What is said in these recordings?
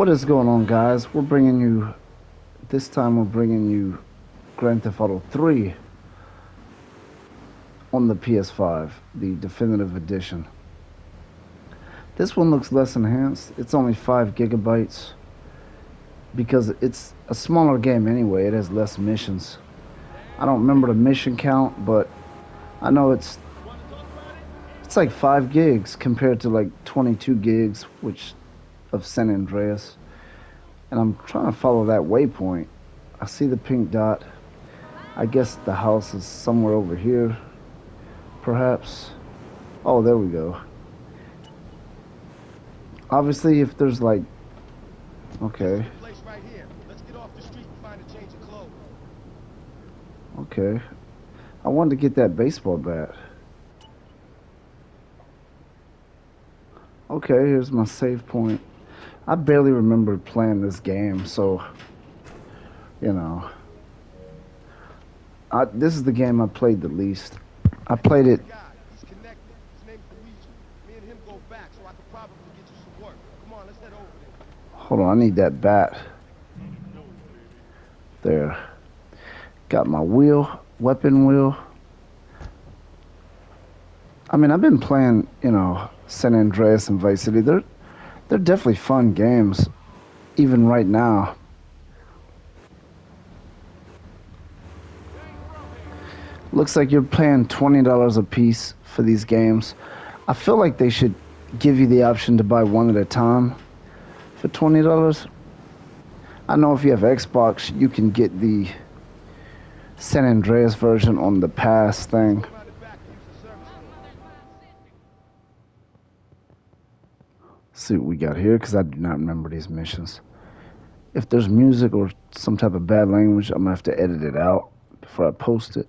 What is going on, guys? We're bringing you, this time we're bringing you Grand Theft Auto 3 on the PS5, the definitive edition. This one looks less enhanced. It's only 5 gigabytes because it's a smaller game anyway. It has less missions. I don't remember the mission count, but I know it's it's like 5 gigs compared to like 22 gigs, which of San Andreas. And I'm trying to follow that waypoint. I see the pink dot. I guess the house is somewhere over here, perhaps. Oh, there we go. Obviously, if there's like, okay. Okay. I wanted to get that baseball bat. Okay, here's my save point. I barely remember playing this game, so you know. I, this is the game I played the least. I played it. Hold on, I need that bat. There. Got my wheel, weapon wheel. I mean, I've been playing, you know, San Andreas and Vice City. They're they're definitely fun games, even right now. Looks like you're paying $20 a piece for these games. I feel like they should give you the option to buy one at a time for $20. I know if you have Xbox, you can get the San Andreas version on the pass thing. See what we got here because I do not remember these missions. If there's music or some type of bad language, I'm gonna have to edit it out before I post it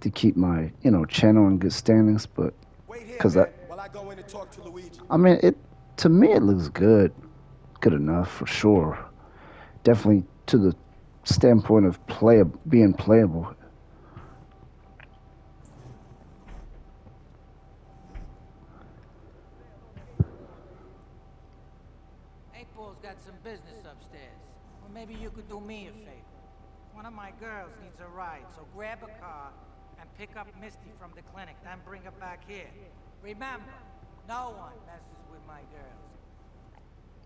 to keep my you know channel in good standings. But because I, I mean it to me it looks good, good enough for sure. Definitely to the standpoint of play being playable. Got some business upstairs. Or maybe you could do me a favor. One of my girls needs a ride, so grab a car and pick up Misty from the clinic, then bring her back here. Remember, no one messes with my girls.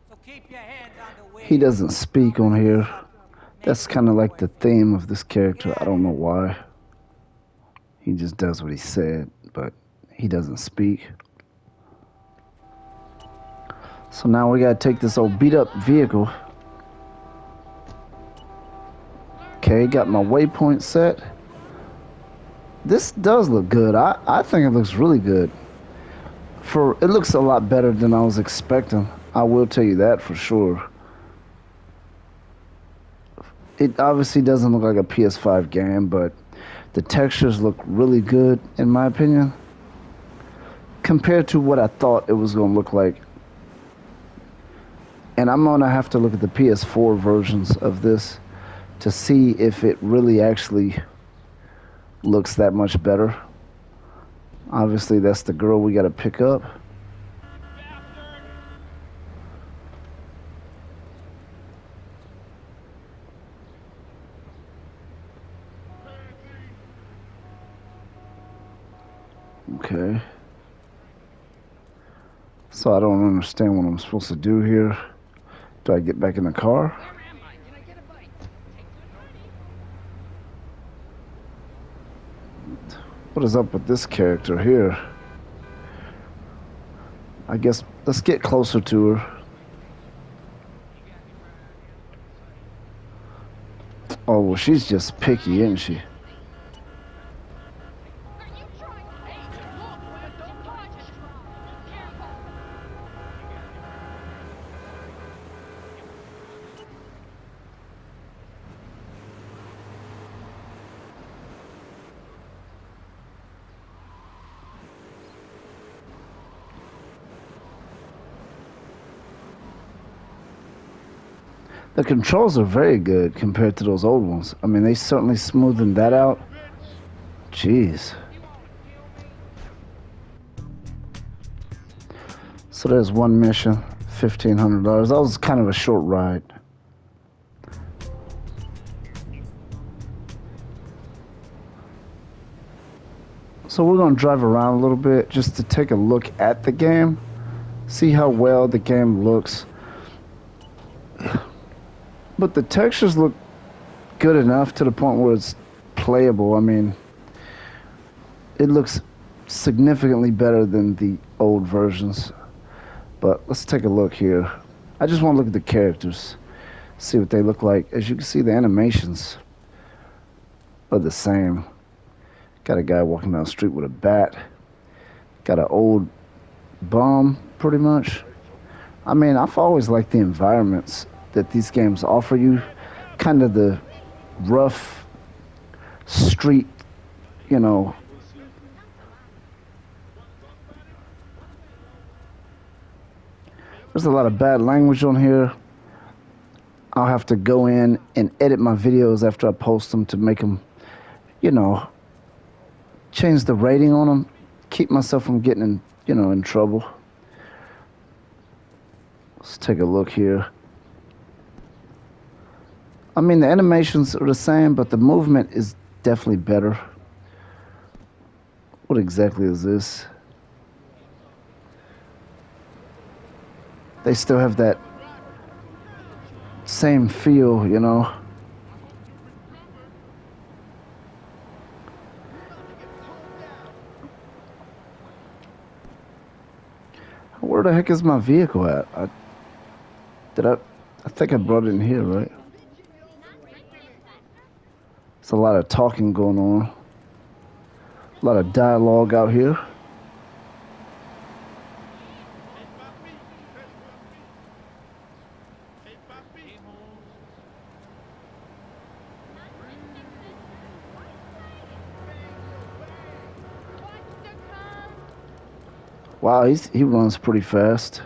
So keep your hands on the wheel. He doesn't speak on here. That's kind of like the theme of this character. I don't know why. He just does what he said, but he doesn't speak. So now we gotta take this old beat up vehicle. Okay, got my waypoint set. This does look good. I, I think it looks really good. For It looks a lot better than I was expecting. I will tell you that for sure. It obviously doesn't look like a PS5 game, but the textures look really good in my opinion. Compared to what I thought it was going to look like and I'm gonna have to look at the PS4 versions of this to see if it really actually looks that much better. Obviously, that's the girl we gotta pick up. Okay. So I don't understand what I'm supposed to do here. Do I get back in the car? What is up with this character here? I guess let's get closer to her. Oh, well, she's just picky, isn't she? The controls are very good compared to those old ones. I mean, they certainly smoothened that out. Jeez. So there's one mission. fifteen hundred dollars. That was kind of a short ride. So we're gonna drive around a little bit just to take a look at the game, see how well the game looks. But the textures look good enough to the point where it's playable. I mean, it looks significantly better than the old versions. But let's take a look here. I just want to look at the characters, see what they look like. As you can see, the animations are the same. Got a guy walking down the street with a bat. Got an old bum, pretty much. I mean, I've always liked the environments that these games offer you. Kind of the rough street, you know. There's a lot of bad language on here. I'll have to go in and edit my videos after I post them to make them, you know, change the rating on them, keep myself from getting in, you know, in trouble. Let's take a look here. I mean, the animations are the same, but the movement is definitely better. What exactly is this? They still have that same feel, you know. Where the heck is my vehicle at? I, did I? I think I brought it in here, right? There's a lot of talking going on. A lot of dialogue out here. Wow, he's, he runs pretty fast.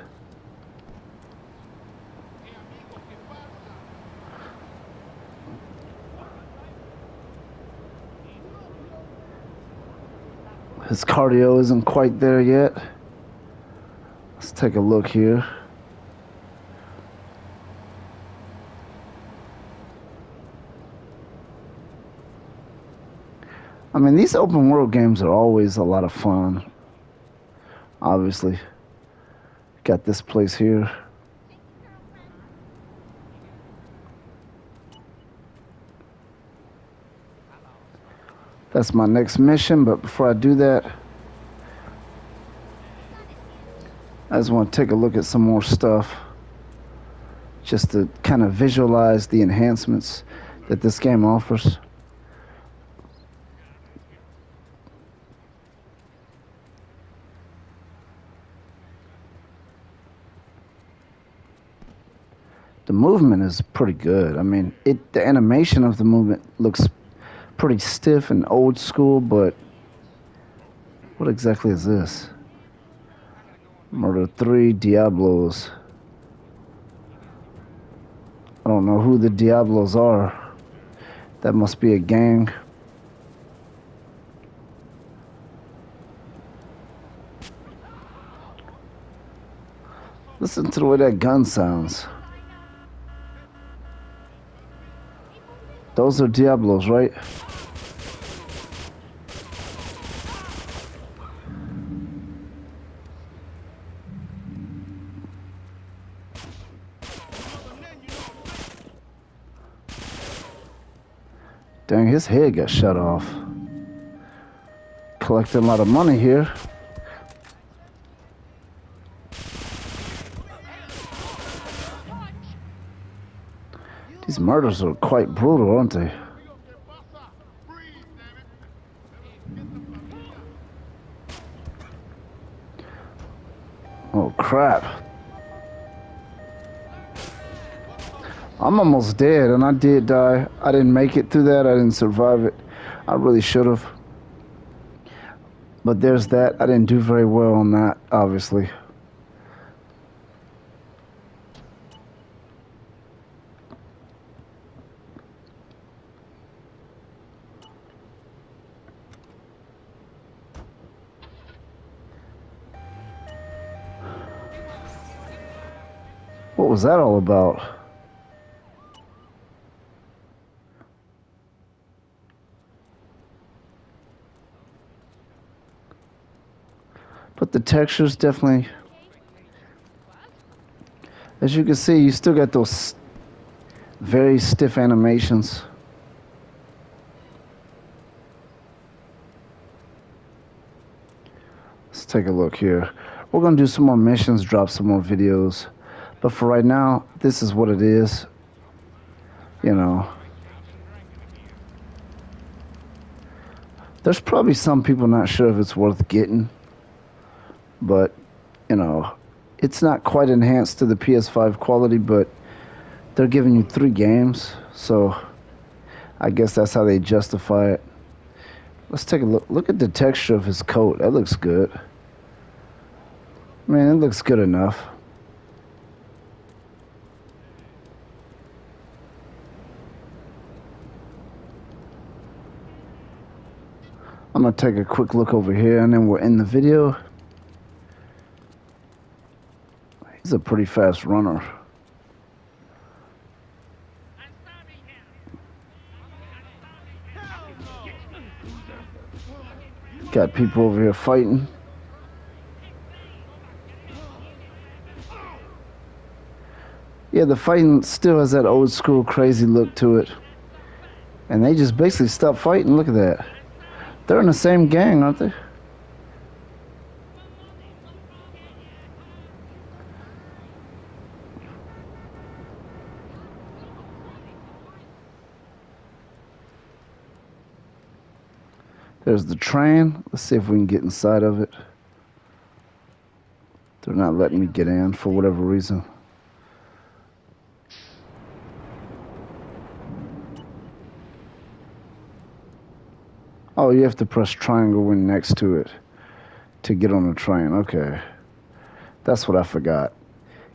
His cardio isn't quite there yet. Let's take a look here. I mean, these open world games are always a lot of fun. Obviously. Got this place here. That's my next mission, but before I do that, I just want to take a look at some more stuff just to kind of visualize the enhancements that this game offers. The movement is pretty good. I mean, it the animation of the movement looks pretty stiff and old school, but what exactly is this? Murder 3 Diablos. I don't know who the Diablos are. That must be a gang. Listen to the way that gun sounds. Those are Diablos, right? Dang, his head got shut off. Collecting a lot of money here. These murders are quite brutal, aren't they? Oh crap. I'm almost dead and I did die. I didn't make it through that. I didn't survive it. I really should have. But there's that. I didn't do very well on that, obviously. Was that all about? But the texture's definitely... As you can see, you still got those very stiff animations. Let's take a look here. We're going to do some more missions, drop some more videos. But for right now, this is what it is. You know. There's probably some people not sure if it's worth getting. But, you know, it's not quite enhanced to the PS5 quality, but they're giving you three games. So I guess that's how they justify it. Let's take a look. Look at the texture of his coat. That looks good. Man, it looks good enough. I'm to take a quick look over here and then we're in the video. He's a pretty fast runner. Got people over here fighting. Yeah, the fighting still has that old school crazy look to it. And they just basically stopped fighting. Look at that. They're in the same gang, aren't they? There's the train. Let's see if we can get inside of it. They're not letting me get in for whatever reason. You have to press triangle when next to it to get on the train. Okay. That's what I forgot.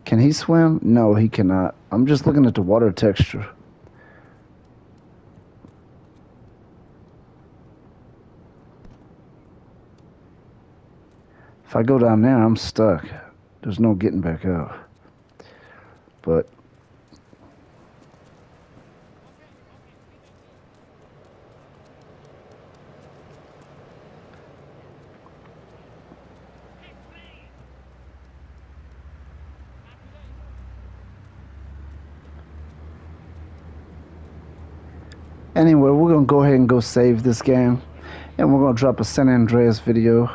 Can he swim? No, he cannot. I'm just looking at the water texture. If I go down there, I'm stuck. There's no getting back out. But Anyway, we're to go ahead and go save this game. And we're to drop a San Andreas video